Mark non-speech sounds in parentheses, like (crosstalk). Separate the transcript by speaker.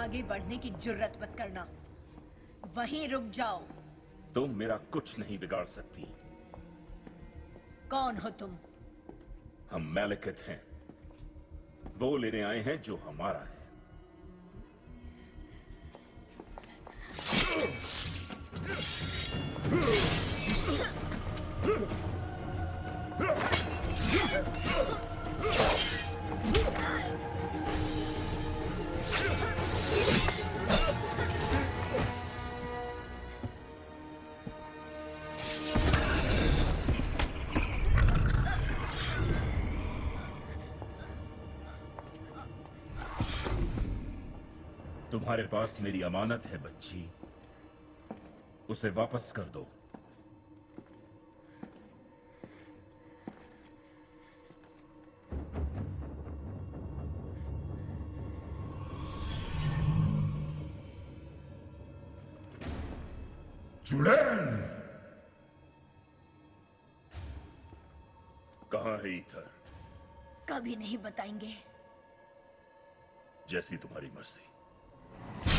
Speaker 1: आगे बढ़ने की ज़रूरत मत करना। वहीं रुक जाओ।
Speaker 2: तुम मेरा कुछ नहीं बिगाड़ सकती।
Speaker 1: कौन हो तुम?
Speaker 2: हम मैलिकत हैं। वो लेने आए हैं जो हमारा है। (clears throat) तुम्हारे पास मेरी अमानत है बच्ची। उसे वापस कर दो।
Speaker 3: जुड़ैन
Speaker 2: कहाँ है ईथर?
Speaker 1: कभी नहीं बताएँगे।
Speaker 2: जैसी तुम्हारी मर्ज़ी।